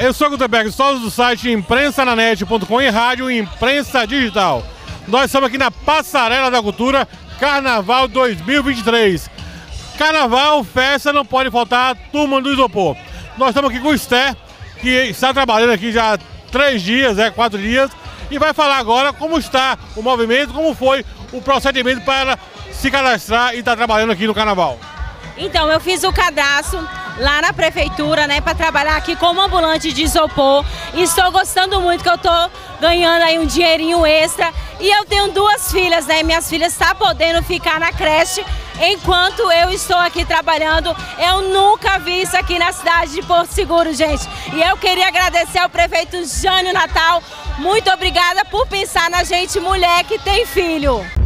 Eu sou Gutenberg, sócio do site imprensananet.com e rádio Imprensa Digital. Nós estamos aqui na Passarela da Cultura, Carnaval 2023. Carnaval, festa, não pode faltar, turma do isopor. Nós estamos aqui com o Esther, que está trabalhando aqui já há três dias, é, quatro dias, e vai falar agora como está o movimento, como foi o procedimento para se cadastrar e estar trabalhando aqui no Carnaval. Então, eu fiz o cadastro lá na prefeitura, né, para trabalhar aqui como ambulante de isopor. E estou gostando muito que eu estou ganhando aí um dinheirinho extra. E eu tenho duas filhas, né? Minhas filhas estão tá podendo ficar na creche enquanto eu estou aqui trabalhando. Eu nunca vi isso aqui na cidade de Porto Seguro, gente. E eu queria agradecer ao prefeito Jânio Natal. Muito obrigada por pensar na gente mulher que tem filho.